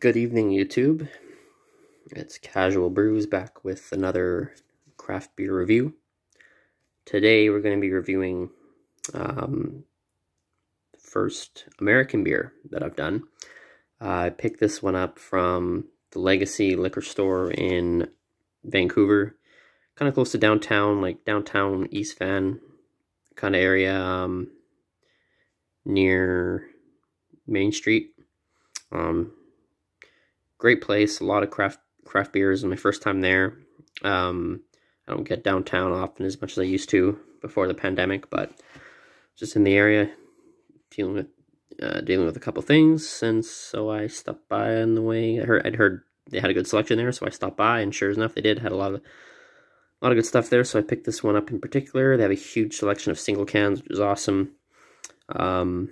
Good evening, YouTube. It's Casual Brews back with another craft beer review. Today we're going to be reviewing um, the first American beer that I've done. Uh, I picked this one up from the Legacy Liquor Store in Vancouver, kind of close to downtown, like downtown East Van kind of area um, near Main Street. Um, great place, a lot of craft craft beers. My first time there. Um, I don't get downtown often as much as I used to before the pandemic, but just in the area, dealing with uh, dealing with a couple things, and so I stopped by on the way. I heard I'd heard they had a good selection there, so I stopped by, and sure enough, they did had a lot of a lot of good stuff there. So I picked this one up in particular. They have a huge selection of single cans, which is awesome. Um,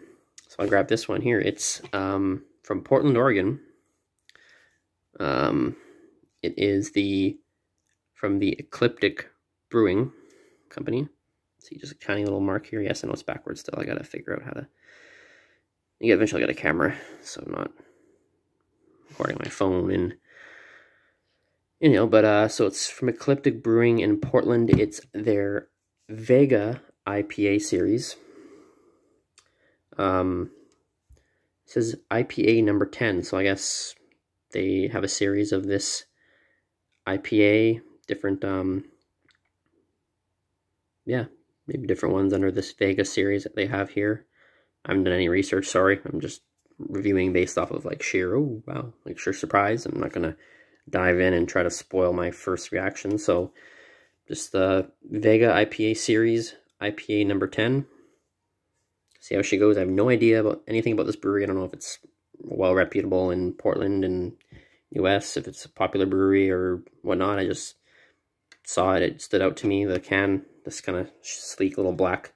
so I grabbed this one here. It's um, from Portland, Oregon. Um, it is the from the Ecliptic Brewing Company. See just a tiny little mark here. Yes, I know it's backwards still. I gotta figure out how to. Yeah, eventually get a camera, so I'm not recording my phone and you know. But uh, so it's from Ecliptic Brewing in Portland. It's their Vega IPA series. Um, says IPA number ten, so I guess they have a series of this IPA, different, um, yeah, maybe different ones under this Vega series that they have here. I haven't done any research, sorry. I'm just reviewing based off of like sheer, oh, wow, like sheer surprise. I'm not going to dive in and try to spoil my first reaction. So just the Vega IPA series, IPA number 10. See how she goes. I have no idea about anything about this brewery. I don't know if it's well reputable in Portland and US, if it's a popular brewery or whatnot. I just saw it. It stood out to me. The can, this kind of sleek little black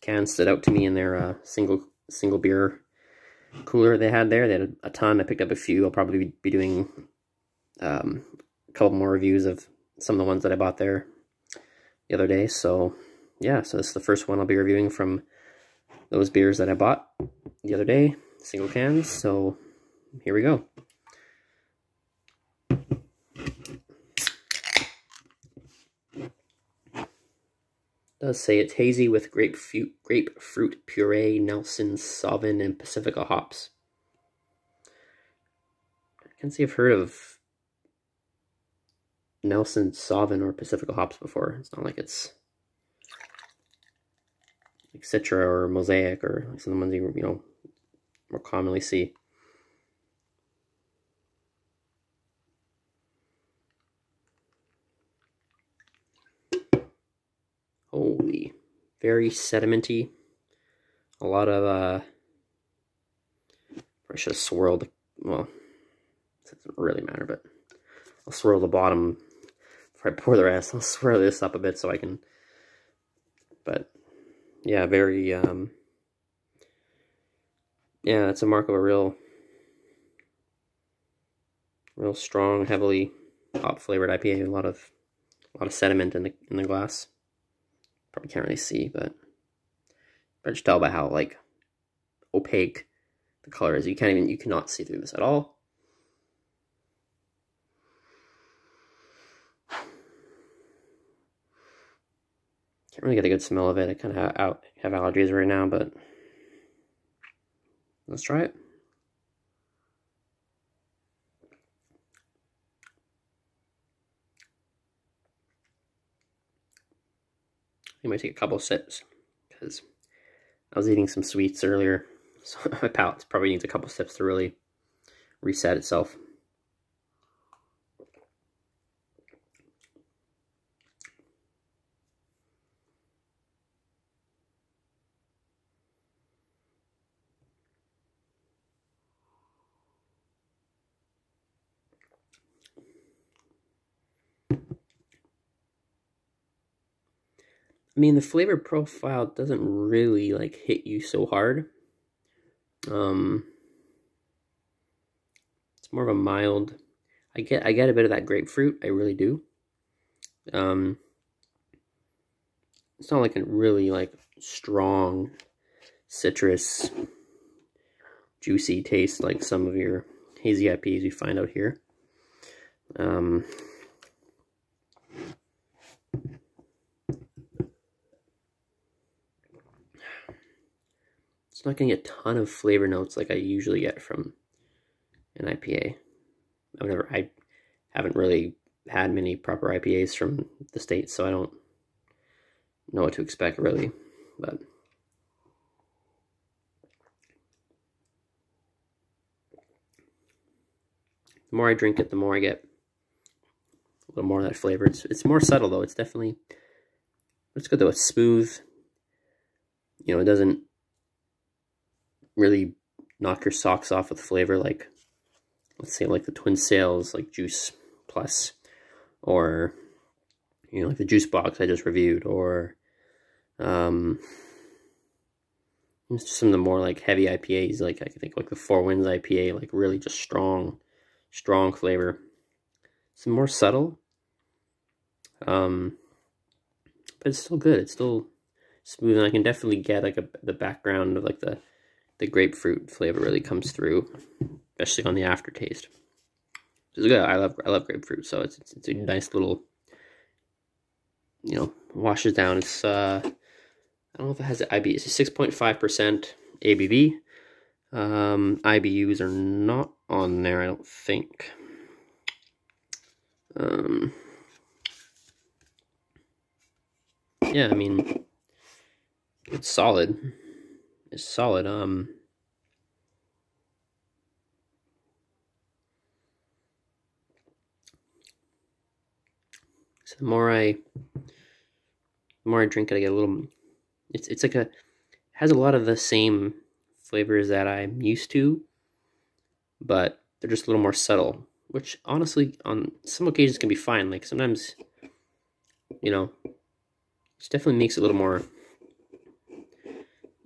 can stood out to me in their uh, single single beer cooler they had there. They had a, ton. I picked up a few. I'll probably be doing um, a couple more reviews of some of the ones that I bought there the other day. So, yeah, so this is the first one I'll be reviewing from those beers that I bought the other day, single cans. So, here we go. does say it's hazy with grapefruit, grapefruit puree, Nelson, Sauvin, and Pacifica hops. I can't see I've heard of Nelson, Sauvin, or Pacifica hops before. It's not like it's like Citra or Mosaic or like some of the ones you, you know, more commonly see. Holy, very sedimenty. A lot of, uh, I should have swirled, well, it doesn't really matter, but I'll swirl the bottom before I pour the rest. I'll swirl this up a bit so I can, but yeah, very, um, yeah, that's a mark of a real, real strong, heavily hop flavored IPA. A lot of, a lot of sediment in the in the glass. Probably can't really see, but I just tell by how like opaque the color is. You can't even you cannot see through this at all. Can't really get a good smell of it. I kind of have allergies right now, but let's try it. I might take a couple sips because I was eating some sweets earlier, so my palate probably needs a couple sips to really reset itself. I mean, the flavor profile doesn't really, like, hit you so hard. Um, it's more of a mild, I get, I get a bit of that grapefruit, I really do. Um, it's not like a really, like, strong citrus, juicy taste like some of your hazy IPAs you find out here. Um, not getting a ton of flavor notes like I usually get from an IPA. I've never, I haven't really had many proper IPAs from the States, so I don't know what to expect really, but the more I drink it, the more I get a little more of that flavor. It's, it's more subtle though. It's definitely, it's good though. It's smooth. You know, it doesn't really knock your socks off with flavor like, let's say like the Twin Sails, like Juice Plus, or, you know, like the Juice Box I just reviewed, or, um, some of the more like heavy IPAs, like I can think like the Four Winds IPA, like really just strong, strong flavor. Some more subtle. Um, but it's still good. It's still smooth, and I can definitely get like a, the background of like the the grapefruit flavor really comes through, especially on the aftertaste. It's good. I love I love grapefruit, so it's it's, it's a nice little, you know, washes down. It's uh, I don't know if it has the IB. It's a six point five percent ABV. Um, IBUs are not on there, I don't think. Um, yeah, I mean, it's solid. Solid. Um, so the more I, the more I drink it, I get a little. It's it's like a has a lot of the same flavors that I'm used to, but they're just a little more subtle, which honestly, on some occasions can be fine. Like sometimes, you know, it definitely makes it a little more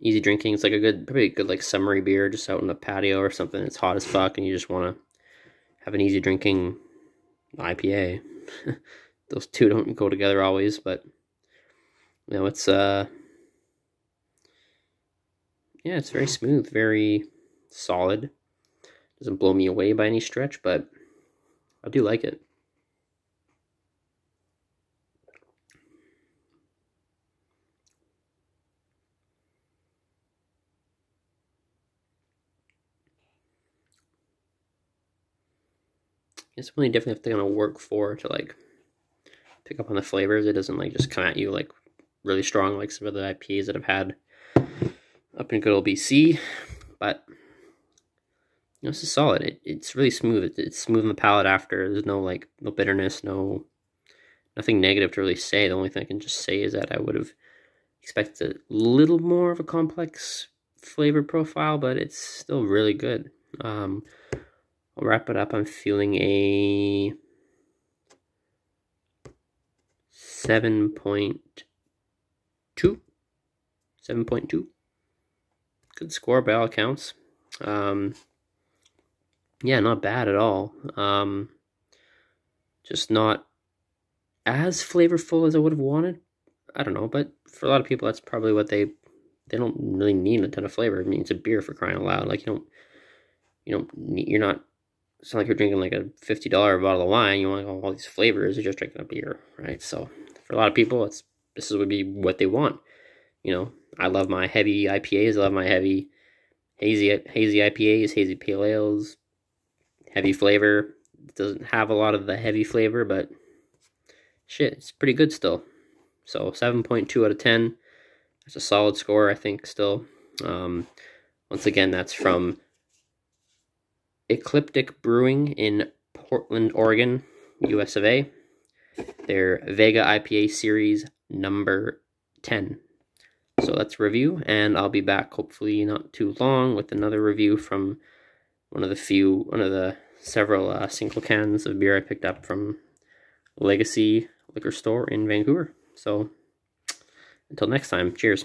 easy drinking. It's like a good, probably a good like summery beer just out in the patio or something. It's hot as fuck and you just want to have an easy drinking IPA. Those two don't go together always, but you know, it's uh yeah, it's very smooth, very solid. Doesn't blow me away by any stretch, but I do like it. It's really definitely have to kind of work for to like pick up on the flavors. It doesn't like just come at you like really strong like some of the IPAs that I've had up in good old BC, but you know, this is solid. It, it's really smooth. It, it's smooth on the palate after. There's no like no bitterness, no nothing negative to really say. The only thing I can just say is that I would have expected a little more of a complex flavor profile, but it's still really good. Um, I'll wrap it up. I'm feeling a 7.2. 7.2 good score by all accounts. Um, yeah, not bad at all. Um, just not as flavorful as I would have wanted. I don't know, but for a lot of people, that's probably what they they don't really need a ton of flavor. I mean, it's a beer for crying out loud. Like you don't you don't you're not. It's not like you're drinking like a fifty dollar bottle of wine. You want all these flavors. You're just drinking a beer, right? So for a lot of people, it's this would be what they want. You know, I love my heavy IPAs. I love my heavy hazy hazy IPAs, hazy pale ales, heavy flavor. It doesn't have a lot of the heavy flavor, but shit, it's pretty good still. So 7.2 out of 10. That's a solid score, I think, still. Um, once again, that's from Ecliptic Brewing in Portland, Oregon, US of A. Their Vega IPA series number 10. So let's review, and I'll be back hopefully not too long with another review from one of the few, one of the several uh, single cans of beer I picked up from Legacy Liquor Store in Vancouver. So until next time, cheers.